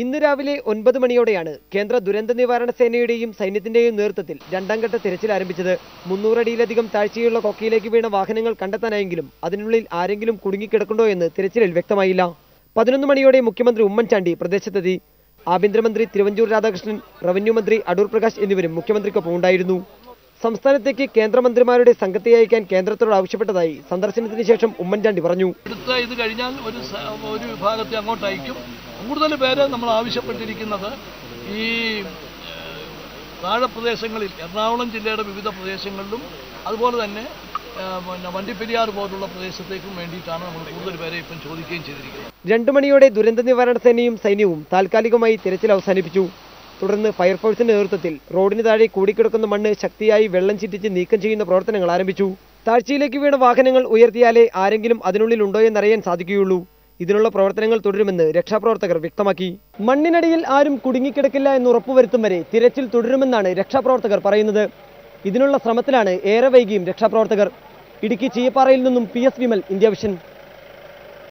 ഇന്ന് രാവിലെ ഒൻപത് മണിയോടെയാണ് കേന്ദ്ര ദുരന്ത നിവാരണ സേനയുടെയും സൈന്യത്തിന്റെയും നേതൃത്വത്തിൽ രണ്ടാം ഘട്ട തിരച്ചിൽ ആരംഭിച്ചത്. മുന്നൂറടിയിലധികം താഴ്ചയുള്ള കൊക്കയിലേക്ക് വീണ വാഹനങ്ങൾ കണ്ടെത്താനായെങ്കിലും അതിനുള്ളിൽ ആരെങ്കിലും കുടുങ്ങിക്കിടക്കണ്ടോ എന്ന് തിരച്ചിലിൽ വ്യക്തമായില്ല. പതിനൊന്ന് മണിയോടെ മുഖ്യമന്ത്രി ഉമ്മൻചാണ്ടി പ്രദേശത്തെത്തി. ആഭ്യന്തരമന്ത്രി തിരുവഞ്ചൂർ രാധാകൃഷ്ണൻ റവന്യൂ മന്ത്രി അടൂർ പ്രകാശ് എന്നിവരും മുഖ്യമന്ത്രിക്കൊപ്പം ഉണ്ടായിരുന്നു. സംസ്ഥാനത്തേക്ക് കേന്ദ്രമന്ത്രിമാരുടെ സംഘത്തെ അയക്കാൻ കേന്ദ്രത്തോട് ആവശ്യപ്പെട്ടതായി സന്ദർശനത്തിന് ശേഷം ഉമ്മൻചാണ്ടി പറഞ്ഞു. അടുത്ത ഇത് കഴിഞ്ഞാൽ ഒരു ഒരു വിഭാഗത്തെ അങ്ങോട്ട് അയക്കും. കൂടുതൽ പേര് നമ്മൾ ആവശ്യപ്പെട്ടിരിക്കുന്നത് ഈ താഴെ പ്രദേശങ്ങളിൽ എറണാകുളം ജില്ലയുടെ വിവിധ പ്രദേശങ്ങളിലും അതുപോലെ തന്നെ പിന്നെ വണ്ടിപ്പെരിയാർ പോലുള്ള പ്രദേശത്തേക്കും വേണ്ടിയിട്ടാണ് നമ്മൾ കൂടുതൽ പേരെ ഇപ്പം ചോദിക്കുകയും ചെയ്തിരിക്കുന്നത്. രണ്ടു മണിയോടെ ദുരന്ത നിവാരണ സേനയും സൈന്യവും താൽക്കാലികമായി തിരച്ചിൽ അവസാനിപ്പിച്ചു. തുടർന്ന് ഫയർഫോഴ്സിന്റെ നേതൃത്വത്തിൽ റോഡിന് താഴെ കൂടിക്കിടക്കുന്ന മണ്ണ് ശക്തിയായി വെള്ളം ചിറ്റിച്ച് നീക്കം ചെയ്യുന്ന പ്രവർത്തനങ്ങൾ ആരംഭിച്ചു. താഴ്ചയിലേക്ക് വീണ വാഹനങ്ങൾ ഉയർത്തിയാലേ ആരെങ്കിലും അതിനുള്ളിൽ ഉണ്ടോ എന്നറിയാൻ സാധിക്കുകയുള്ളൂ. ഇതിനുള്ള പ്രവർത്തനങ്ങൾ തുടരുമെന്ന് രക്ഷാപ്രവർത്തകർ വ്യക്തമാക്കി. മണ്ണിനടിയിൽ ആരും കുടുങ്ങിക്കിടക്കില്ല എന്ന് ഉറപ്പുവരുത്തും വരെ തിരച്ചിൽ തുടരുമെന്നാണ് രക്ഷാപ്രവർത്തകർ പറയുന്നത്. ഇതിനുള്ള ശ്രമത്തിലാണ് ഏറെ വൈകിയും രക്ഷാപ്രവർത്തകർ. ഇടുക്കി ചീയപ്പാറയിൽ നിന്നും P S Vimal India Vision.